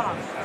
box.